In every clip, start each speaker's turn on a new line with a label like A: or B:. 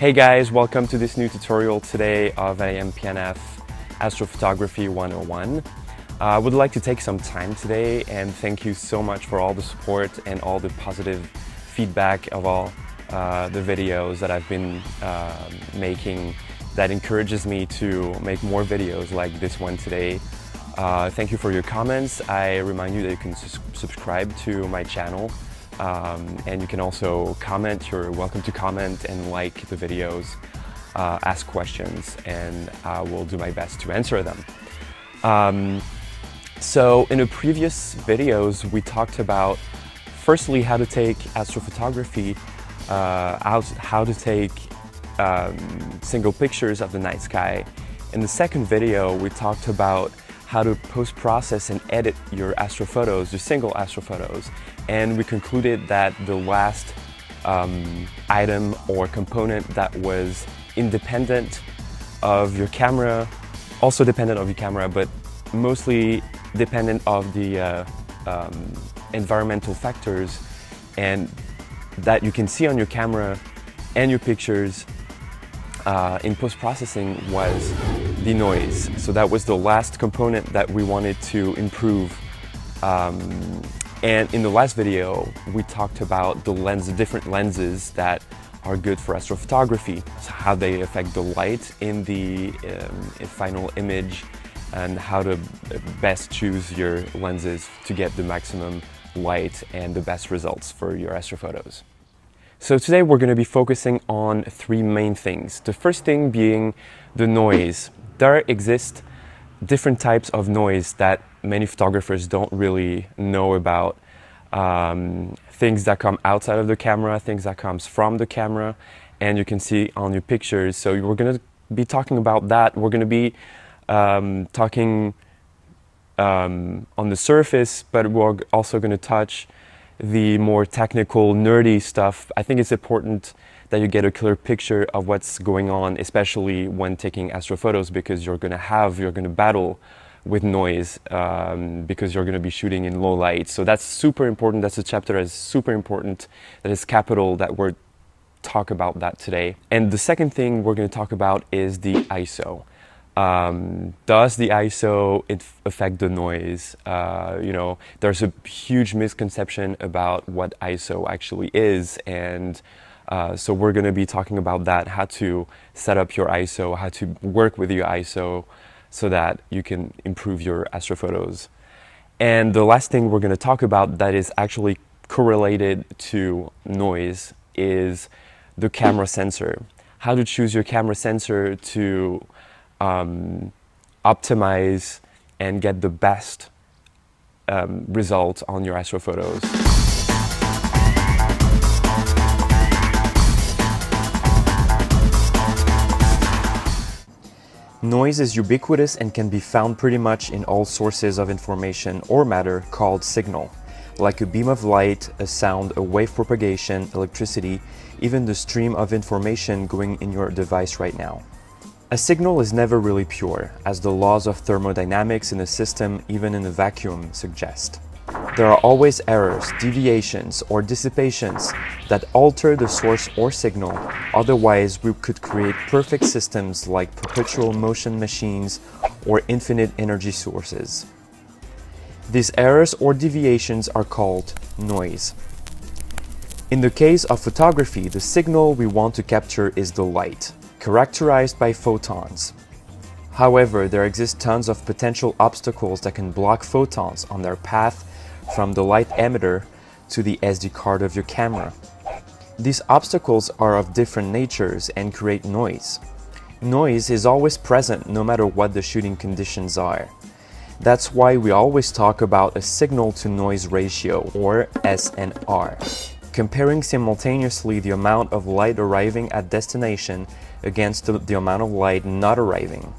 A: Hey guys, welcome to this new tutorial today of AMP&F Astrophotography 101. Uh, I would like to take some time today and thank you so much for all the support and all the positive feedback of all uh, the videos that I've been uh, making that encourages me to make more videos like this one today. Uh, thank you for your comments. I remind you that you can subscribe to my channel um, and you can also comment, you're welcome to comment and like the videos, uh, ask questions, and I will do my best to answer them. Um, so in the previous videos, we talked about firstly how to take astrophotography, uh, how, how to take um, single pictures of the night sky. In the second video, we talked about how to post-process and edit your astrophotos, your single astrophotos. And we concluded that the last um, item or component that was independent of your camera, also dependent of your camera, but mostly dependent of the uh, um, environmental factors and that you can see on your camera and your pictures uh, in post-processing was the noise. So that was the last component that we wanted to improve. Um, and in the last video, we talked about the lens, the different lenses that are good for astrophotography, so how they affect the light in the um, final image and how to best choose your lenses to get the maximum light and the best results for your astrophotos. So today we're going to be focusing on three main things. The first thing being the noise. There exist different types of noise that many photographers don't really know about. Um, things that come outside of the camera, things that comes from the camera, and you can see on your pictures. So we're going to be talking about that. We're going to be um, talking um, on the surface, but we're also going to touch the more technical, nerdy stuff, I think it's important that you get a clear picture of what's going on, especially when taking astrophotos, because you're going to have, you're going to battle with noise um, because you're going to be shooting in low light. So that's super important. That's a chapter that is super important, that is capital that we're talk about that today. And the second thing we're going to talk about is the ISO. Um, does the ISO affect the noise? Uh, you know, there's a huge misconception about what ISO actually is, and uh, so we're going to be talking about that, how to set up your ISO, how to work with your ISO, so that you can improve your astrophotos. And the last thing we're going to talk about that is actually correlated to noise is the camera sensor. How to choose your camera sensor to um, optimize and get the best um, result on your astrophotos. Noise is ubiquitous and can be found pretty much in all sources of information or matter called signal, like a beam of light, a sound, a wave propagation, electricity, even the stream of information going in your device right now. A signal is never really pure, as the laws of thermodynamics in a system, even in a vacuum, suggest. There are always errors, deviations, or dissipations that alter the source or signal, otherwise we could create perfect systems like perpetual motion machines or infinite energy sources. These errors or deviations are called noise. In the case of photography, the signal we want to capture is the light characterized by photons. However, there exist tons of potential obstacles that can block photons on their path from the light emitter to the SD card of your camera. These obstacles are of different natures and create noise. Noise is always present no matter what the shooting conditions are. That's why we always talk about a signal to noise ratio or SNR, comparing simultaneously the amount of light arriving at destination against the, amount of light not arriving.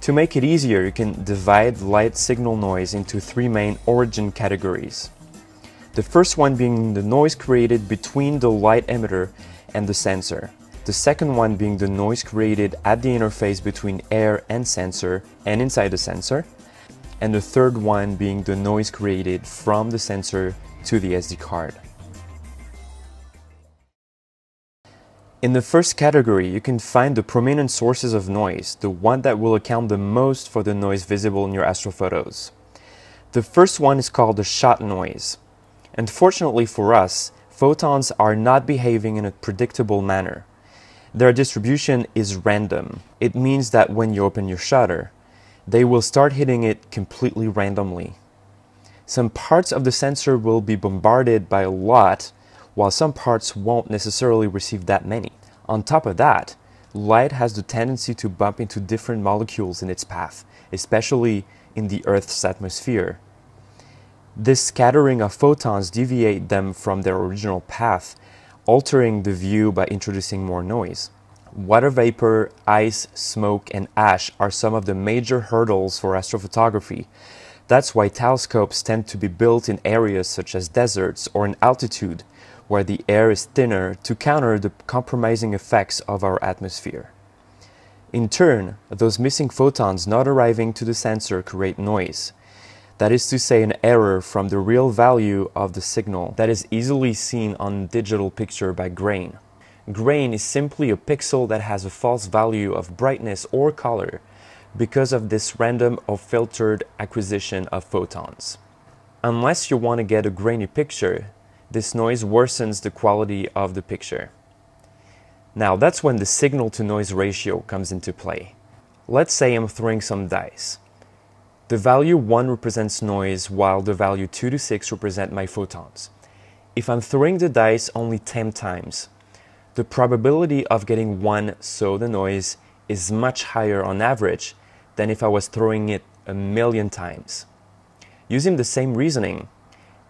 A: To make it easier, you can divide light signal noise into three main origin categories. The first one being the noise created between the light emitter and the sensor. The second one being the noise created at the interface between air and sensor and inside the sensor. And the third one being the noise created from the sensor to the SD card. In the first category, you can find the prominent sources of noise, the one that will account the most for the noise visible in your astrophotos. The first one is called the shot noise. Unfortunately for us, photons are not behaving in a predictable manner. Their distribution is random. It means that when you open your shutter, they will start hitting it completely randomly. Some parts of the sensor will be bombarded by a lot, while some parts won't necessarily receive that many. On top of that, light has the tendency to bump into different molecules in its path, especially in the Earth's atmosphere. This scattering of photons deviate them from their original path, altering the view by introducing more noise. Water vapor, ice, smoke, and ash are some of the major hurdles for astrophotography. That's why telescopes tend to be built in areas such as deserts or in altitude, where the air is thinner to counter the compromising effects of our atmosphere. In turn, those missing photons not arriving to the sensor create noise. That is to say, an error from the real value of the signal that is easily seen on digital picture by grain. Grain is simply a pixel that has a false value of brightness or color because of this random or filtered acquisition of photons. Unless you want to get a grainy picture, this noise worsens the quality of the picture. Now that's when the signal to noise ratio comes into play. Let's say I'm throwing some dice. The value 1 represents noise while the value 2 to 6 represent my photons. If I'm throwing the dice only 10 times, the probability of getting 1 so the noise is much higher on average than if I was throwing it a million times. Using the same reasoning,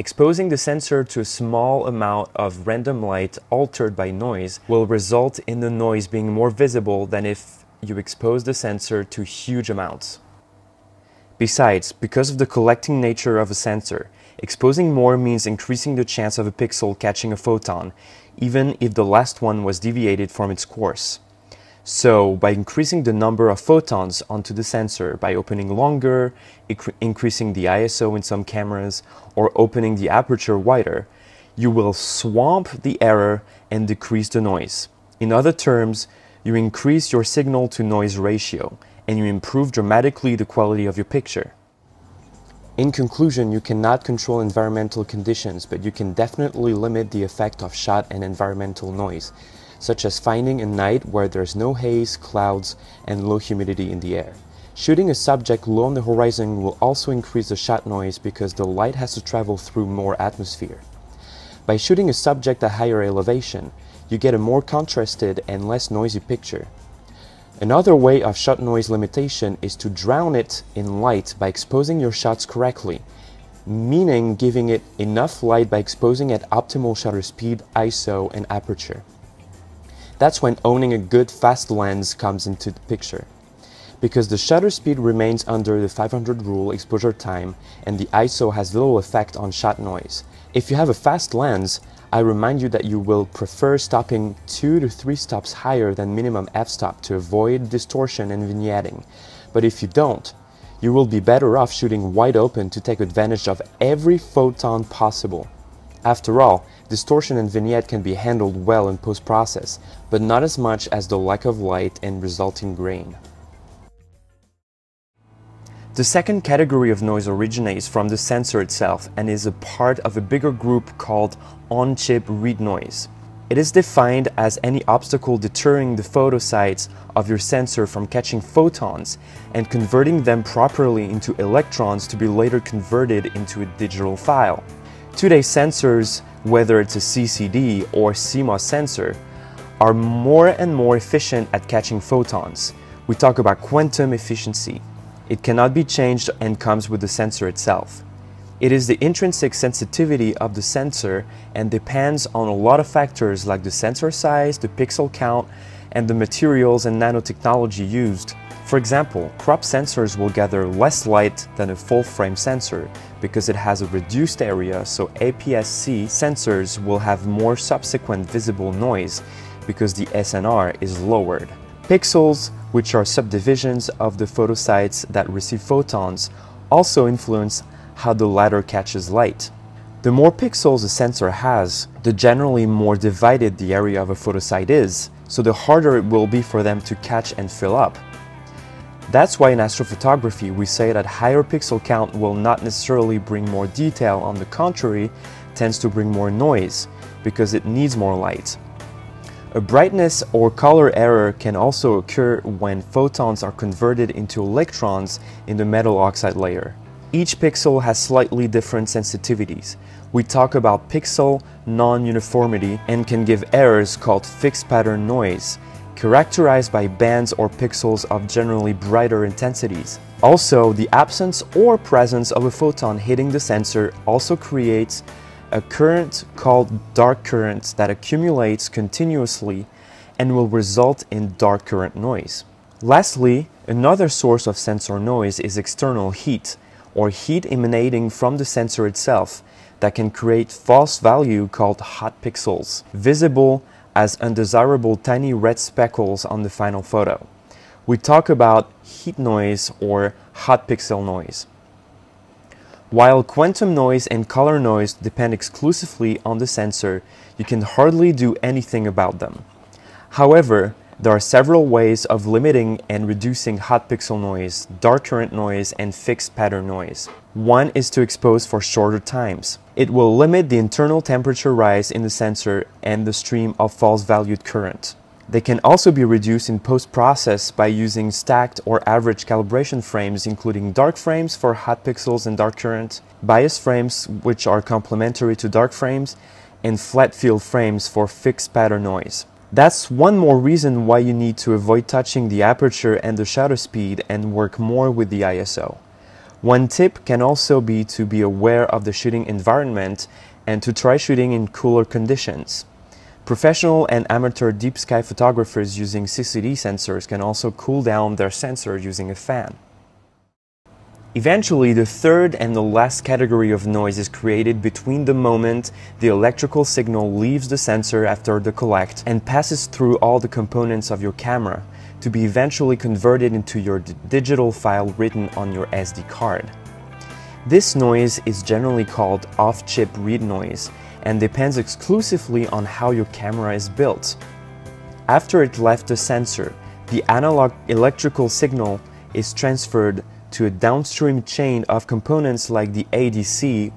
A: Exposing the sensor to a small amount of random light altered by noise will result in the noise being more visible than if you expose the sensor to huge amounts. Besides, because of the collecting nature of a sensor, exposing more means increasing the chance of a pixel catching a photon, even if the last one was deviated from its course. So by increasing the number of photons onto the sensor by opening longer, increasing the ISO in some cameras, or opening the aperture wider, you will swamp the error and decrease the noise. In other terms, you increase your signal to noise ratio and you improve dramatically the quality of your picture. In conclusion, you cannot control environmental conditions, but you can definitely limit the effect of shot and environmental noise such as finding a night where there's no haze, clouds, and low humidity in the air. Shooting a subject low on the horizon will also increase the shot noise because the light has to travel through more atmosphere. By shooting a subject at higher elevation, you get a more contrasted and less noisy picture. Another way of shot noise limitation is to drown it in light by exposing your shots correctly, meaning giving it enough light by exposing at optimal shutter speed, ISO, and aperture. That's when owning a good fast lens comes into the picture. Because the shutter speed remains under the 500 rule exposure time and the ISO has little effect on shot noise. If you have a fast lens, I remind you that you will prefer stopping 2 to 3 stops higher than minimum f-stop to avoid distortion and vignetting. But if you don't, you will be better off shooting wide open to take advantage of every photon possible. After all, distortion and vignette can be handled well in post-process, but not as much as the lack of light and resulting grain. The second category of noise originates from the sensor itself and is a part of a bigger group called on-chip read noise. It is defined as any obstacle deterring the photosites of your sensor from catching photons and converting them properly into electrons to be later converted into a digital file. Today's sensors, whether it's a CCD or CMOS sensor, are more and more efficient at catching photons. We talk about quantum efficiency. It cannot be changed and comes with the sensor itself. It is the intrinsic sensitivity of the sensor and depends on a lot of factors like the sensor size, the pixel count, and the materials and nanotechnology used. For example, crop sensors will gather less light than a full-frame sensor because it has a reduced area, so APS-C sensors will have more subsequent visible noise because the SNR is lowered. Pixels, which are subdivisions of the photosites that receive photons, also influence how the latter catches light. The more pixels a sensor has, the generally more divided the area of a photosite is, so the harder it will be for them to catch and fill up. That's why in astrophotography we say that higher pixel count will not necessarily bring more detail, on the contrary, tends to bring more noise, because it needs more light. A brightness or color error can also occur when photons are converted into electrons in the metal oxide layer. Each pixel has slightly different sensitivities. We talk about pixel non-uniformity and can give errors called fixed pattern noise, characterized by bands or pixels of generally brighter intensities. Also, the absence or presence of a photon hitting the sensor also creates a current called dark current that accumulates continuously and will result in dark current noise. Lastly, another source of sensor noise is external heat, or heat emanating from the sensor itself that can create false value called hot pixels, visible as undesirable tiny red speckles on the final photo. We talk about heat noise or hot pixel noise. While quantum noise and color noise depend exclusively on the sensor, you can hardly do anything about them. However, there are several ways of limiting and reducing hot pixel noise, dark current noise, and fixed pattern noise. One is to expose for shorter times. It will limit the internal temperature rise in the sensor and the stream of false valued current. They can also be reduced in post-process by using stacked or average calibration frames including dark frames for hot pixels and dark current, bias frames which are complementary to dark frames, and flat field frames for fixed pattern noise. That's one more reason why you need to avoid touching the aperture and the shutter speed and work more with the ISO. One tip can also be to be aware of the shooting environment and to try shooting in cooler conditions. Professional and amateur deep sky photographers using CCD sensors can also cool down their sensor using a fan. Eventually, the third and the last category of noise is created between the moment the electrical signal leaves the sensor after the collect and passes through all the components of your camera to be eventually converted into your digital file written on your SD card. This noise is generally called off-chip read noise and depends exclusively on how your camera is built. After it left the sensor, the analog electrical signal is transferred to a downstream chain of components like the ADC,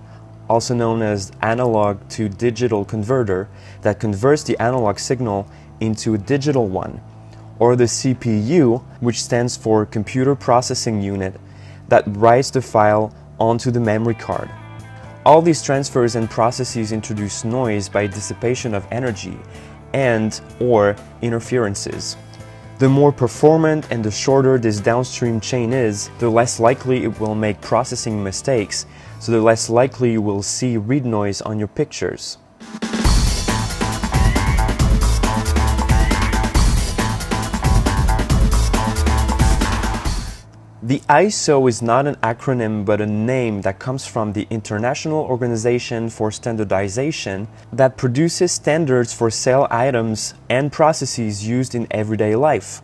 A: also known as analog to digital converter, that converts the analog signal into a digital one, or the CPU, which stands for Computer Processing Unit, that writes the file onto the memory card. All these transfers and processes introduce noise by dissipation of energy and or interferences. The more performant and the shorter this downstream chain is, the less likely it will make processing mistakes, so the less likely you will see read noise on your pictures. The ISO is not an acronym but a name that comes from the International Organization for Standardization that produces standards for sale items and processes used in everyday life.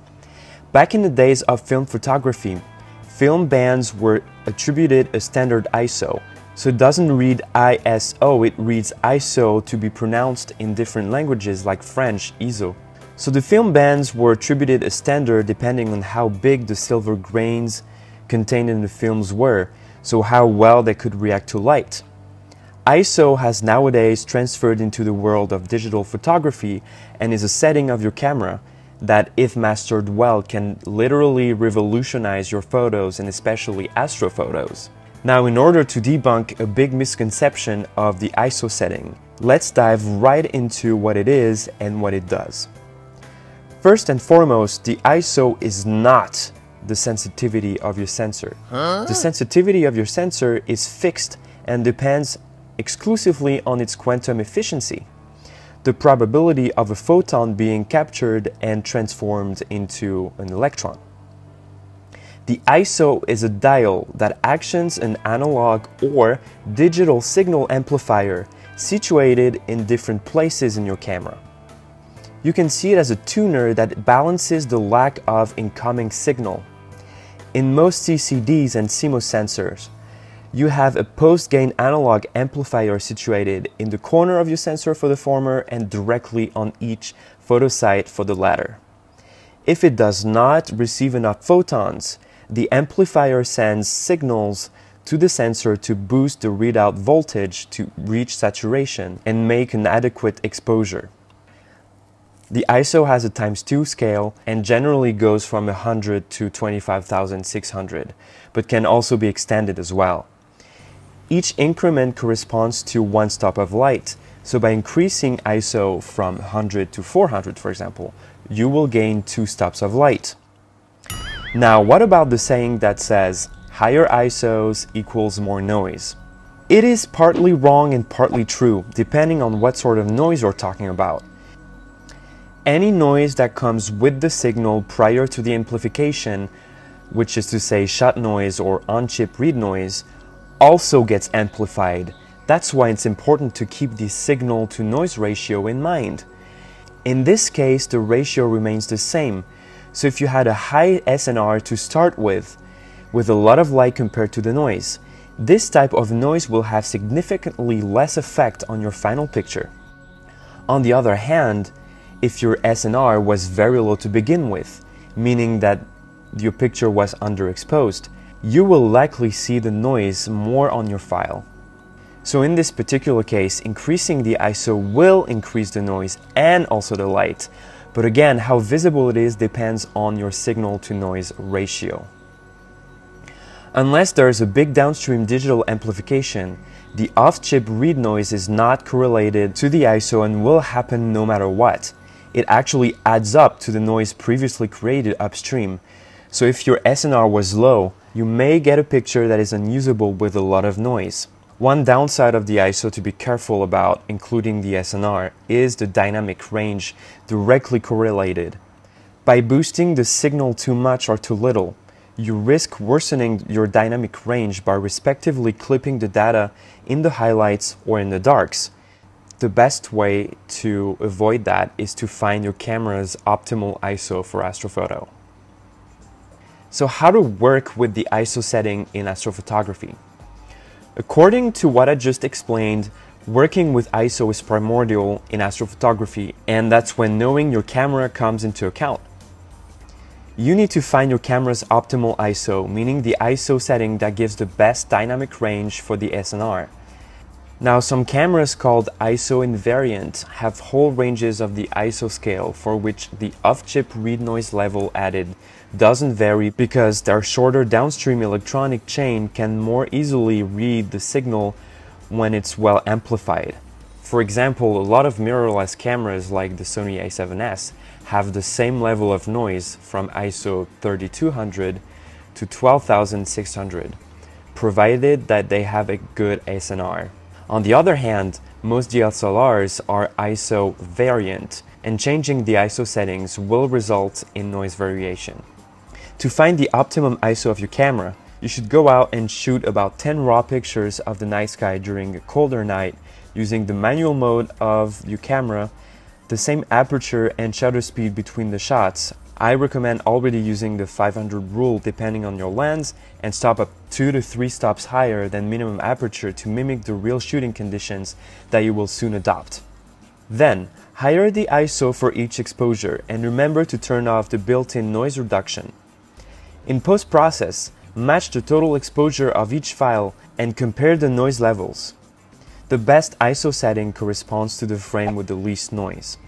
A: Back in the days of film photography, film bands were attributed a standard ISO. So it doesn't read ISO, it reads ISO to be pronounced in different languages like French, ISO. So the film bands were attributed a standard depending on how big the silver grains contained in the films were, so how well they could react to light. ISO has nowadays transferred into the world of digital photography and is a setting of your camera that, if mastered well, can literally revolutionize your photos and especially astrophotos. Now, in order to debunk a big misconception of the ISO setting, let's dive right into what it is and what it does. First and foremost, the ISO is not the sensitivity of your sensor. Huh? The sensitivity of your sensor is fixed and depends exclusively on its quantum efficiency, the probability of a photon being captured and transformed into an electron. The ISO is a dial that actions an analog or digital signal amplifier situated in different places in your camera. You can see it as a tuner that balances the lack of incoming signal in most CCDs and CMOS sensors, you have a post-gain analog amplifier situated in the corner of your sensor for the former and directly on each photosite for the latter. If it does not receive enough photons, the amplifier sends signals to the sensor to boost the readout voltage to reach saturation and make an adequate exposure. The ISO has a times 2 scale and generally goes from 100 to 25,600, but can also be extended as well. Each increment corresponds to one stop of light, so by increasing ISO from 100 to 400, for example, you will gain two stops of light. Now, what about the saying that says, higher ISOs equals more noise? It is partly wrong and partly true, depending on what sort of noise you're talking about. Any noise that comes with the signal prior to the amplification, which is to say shot noise or on-chip read noise, also gets amplified. That's why it's important to keep the signal to noise ratio in mind. In this case, the ratio remains the same. So if you had a high SNR to start with, with a lot of light compared to the noise, this type of noise will have significantly less effect on your final picture. On the other hand, if your SNR was very low to begin with, meaning that your picture was underexposed, you will likely see the noise more on your file. So in this particular case, increasing the ISO will increase the noise and also the light. But again, how visible it is depends on your signal to noise ratio. Unless there is a big downstream digital amplification, the off-chip read noise is not correlated to the ISO and will happen no matter what. It actually adds up to the noise previously created upstream. So if your SNR was low, you may get a picture that is unusable with a lot of noise. One downside of the ISO to be careful about, including the SNR, is the dynamic range directly correlated. By boosting the signal too much or too little, you risk worsening your dynamic range by respectively clipping the data in the highlights or in the darks. The best way to avoid that is to find your camera's optimal ISO for astrophoto. So how to work with the ISO setting in astrophotography? According to what I just explained, working with ISO is primordial in astrophotography, and that's when knowing your camera comes into account. You need to find your camera's optimal ISO, meaning the ISO setting that gives the best dynamic range for the SNR. Now, some cameras called ISO invariant have whole ranges of the ISO scale for which the off-chip read noise level added doesn't vary because their shorter downstream electronic chain can more easily read the signal when it's well amplified. For example, a lot of mirrorless cameras like the Sony a7S have the same level of noise from ISO 3200 to 12600, provided that they have a good SNR. On the other hand, most DSLRs are ISO variant, and changing the ISO settings will result in noise variation. To find the optimum ISO of your camera, you should go out and shoot about 10 raw pictures of the night sky during a colder night using the manual mode of your camera, the same aperture and shutter speed between the shots I recommend already using the 500 rule depending on your lens and stop up 2 to 3 stops higher than minimum aperture to mimic the real shooting conditions that you will soon adopt. Then, higher the ISO for each exposure and remember to turn off the built-in noise reduction. In post-process, match the total exposure of each file and compare the noise levels. The best ISO setting corresponds to the frame with the least noise.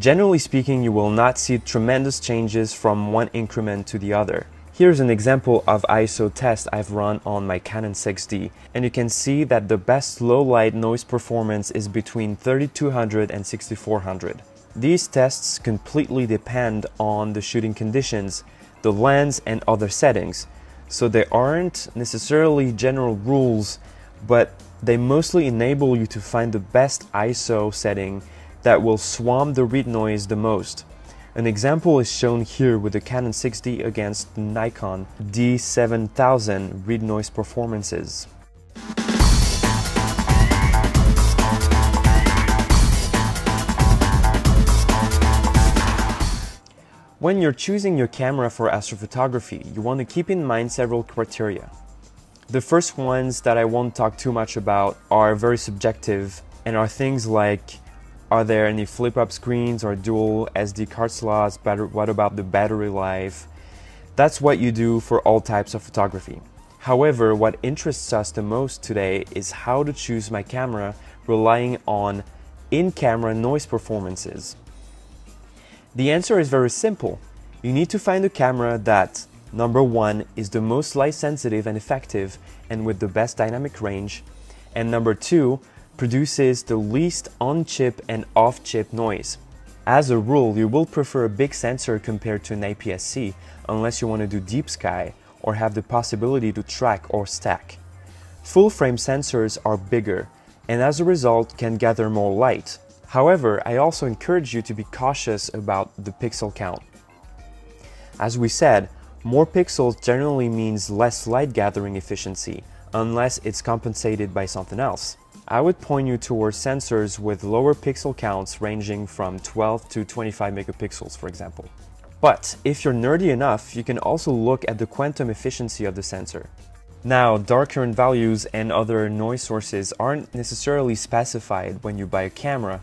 A: Generally speaking, you will not see tremendous changes from one increment to the other. Here's an example of ISO test I've run on my Canon 6D, and you can see that the best low light noise performance is between 3200 and 6400. These tests completely depend on the shooting conditions, the lens, and other settings, so they aren't necessarily general rules, but they mostly enable you to find the best ISO setting that will swamp the read noise the most. An example is shown here with the Canon 6D against Nikon D7000 read noise performances. When you're choosing your camera for astrophotography, you want to keep in mind several criteria. The first ones that I won't talk too much about are very subjective and are things like Are there any flip-up screens or dual SD card slots? But what about the battery life? That's what you do for all types of photography. However, what interests us the most today is how to choose my camera relying on in-camera noise performances. The answer is very simple. You need to find a camera that, number one, is the most light sensitive and effective and with the best dynamic range, and number two, produces the least on-chip and off-chip noise. As a rule, you will prefer a big sensor compared to an APS-C unless you want to do deep sky or have the possibility to track or stack. Full frame sensors are bigger and as a result can gather more light. However, I also encourage you to be cautious about the pixel count. As we said, more pixels generally means less light gathering efficiency, unless it's compensated by something else. I would point you towards sensors with lower pixel counts ranging from 12 to 25 megapixels, for example. But if you're nerdy enough, you can also look at the quantum efficiency of the sensor. Now, dark current values and other noise sources aren't necessarily specified when you buy a camera.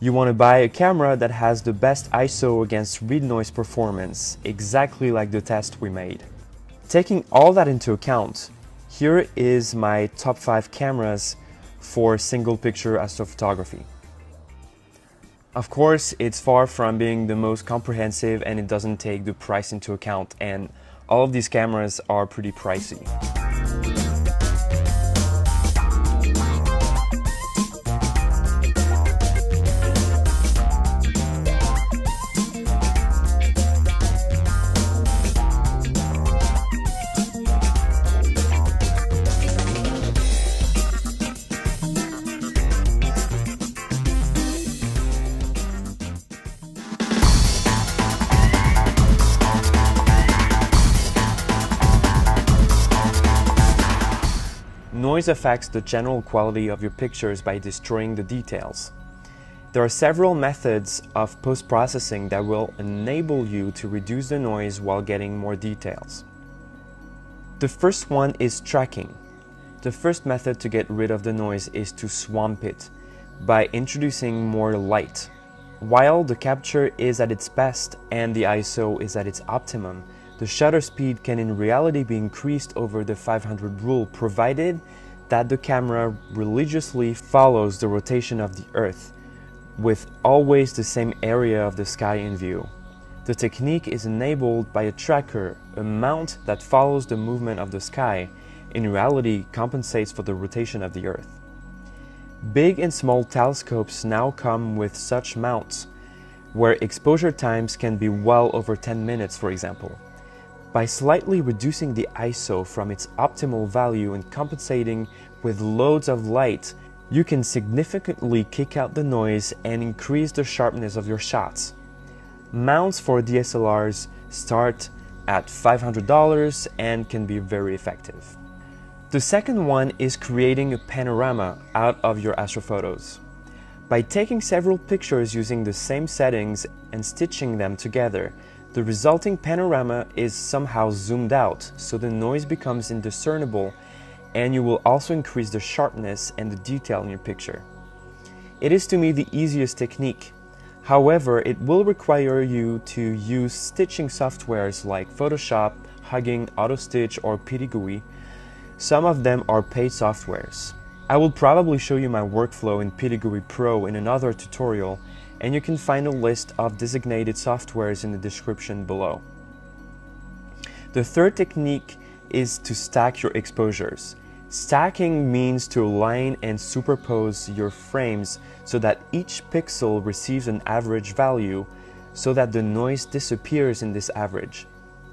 A: You want to buy a camera that has the best ISO against read noise performance, exactly like the test we made. Taking all that into account, here is my top 5 cameras for single picture astrophotography. Of course, it's far from being the most comprehensive and it doesn't take the price into account and all of these cameras are pretty pricey. Noise affects the general quality of your pictures by destroying the details. There are several methods of post-processing that will enable you to reduce the noise while getting more details. The first one is tracking. The first method to get rid of the noise is to swamp it by introducing more light. While the capture is at its best and the ISO is at its optimum, the shutter speed can in reality be increased over the 500 rule provided that the camera religiously follows the rotation of the Earth with always the same area of the sky in view. The technique is enabled by a tracker, a mount that follows the movement of the sky, in reality compensates for the rotation of the Earth. Big and small telescopes now come with such mounts, where exposure times can be well over 10 minutes for example. By slightly reducing the ISO from its optimal value and compensating with loads of light, you can significantly kick out the noise and increase the sharpness of your shots. Mounts for DSLRs start at $500 and can be very effective. The second one is creating a panorama out of your astrophotos. By taking several pictures using the same settings and stitching them together, the resulting panorama is somehow zoomed out, so the noise becomes indiscernible and you will also increase the sharpness and the detail in your picture. It is to me the easiest technique. However, it will require you to use stitching softwares like Photoshop, Hugin, AutoStitch or PTGui. Some of them are paid softwares. I will probably show you my workflow in PTGui Pro in another tutorial and you can find a list of designated softwares in the description below. The third technique is to stack your exposures. Stacking means to align and superpose your frames so that each pixel receives an average value so that the noise disappears in this average.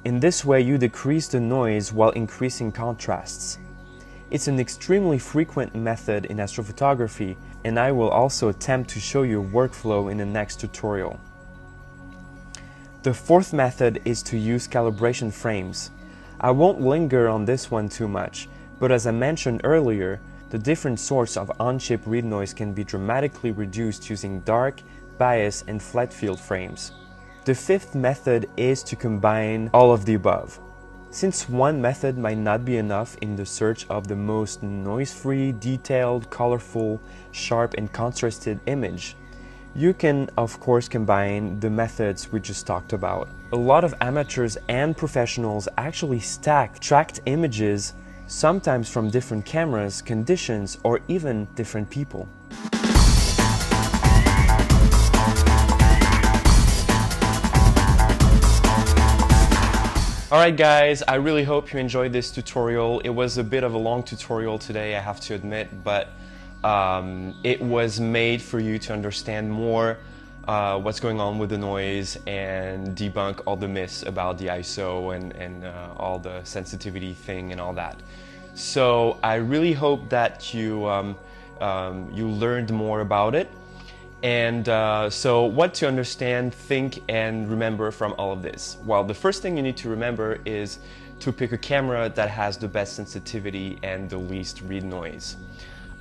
A: In this way, you decrease the noise while increasing contrasts. It's an extremely frequent method in astrophotography and I will also attempt to show you workflow in the next tutorial. The fourth method is to use calibration frames. I won't linger on this one too much, but as I mentioned earlier, the different sorts of on-chip read noise can be dramatically reduced using dark, bias, and flat field frames. The fifth method is to combine all of the above. Since one method might not be enough in the search of the most noise-free, detailed, colorful, sharp and contrasted image, You can, of course, combine the methods we just talked about. A lot of amateurs and professionals actually stack tracked images, sometimes from different cameras, conditions, or even different people. Alright guys, I really hope you enjoyed this tutorial. It was a bit of a long tutorial today, I have to admit, but um, it was made for you to understand more uh, what's going on with the noise and debunk all the myths about the ISO and, and uh, all the sensitivity thing and all that. So I really hope that you, um, um, you learned more about it. And uh, so what to understand, think and remember from all of this? Well, the first thing you need to remember is to pick a camera that has the best sensitivity and the least read noise.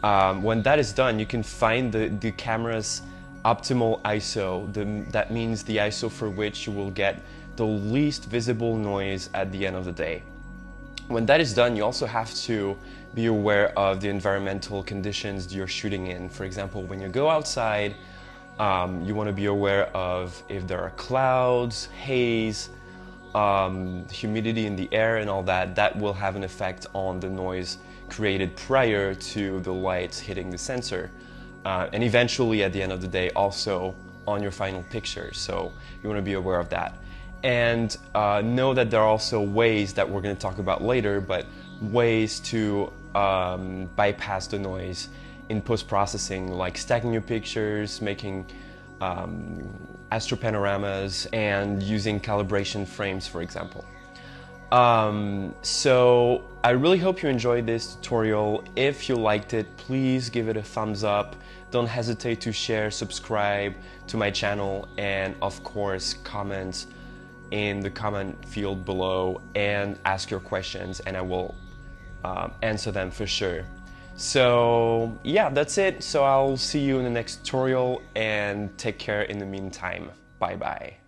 A: Um, when that is done, you can find the, the camera's optimal ISO. The, that means the ISO for which you will get the least visible noise at the end of the day. When that is done, you also have to be aware of the environmental conditions you're shooting in. For example, when you go outside, um, you want to be aware of if there are clouds, haze, um, humidity in the air and all that, that will have an effect on the noise created prior to the light hitting the sensor. Uh, and eventually at the end of the day also on your final picture. So you want to be aware of that. And uh, know that there are also ways that we're going to talk about later, but ways to um, bypass the noise in post-processing, like stacking your pictures, making um, astropanoramas, and using calibration frames, for example. Um, so I really hope you enjoyed this tutorial. If you liked it, please give it a thumbs up. Don't hesitate to share, subscribe to my channel, and of course, comment in the comment field below and ask your questions and I will um, answer them for sure. So yeah, that's it. So I'll see you in the next tutorial and take care in the meantime. Bye bye.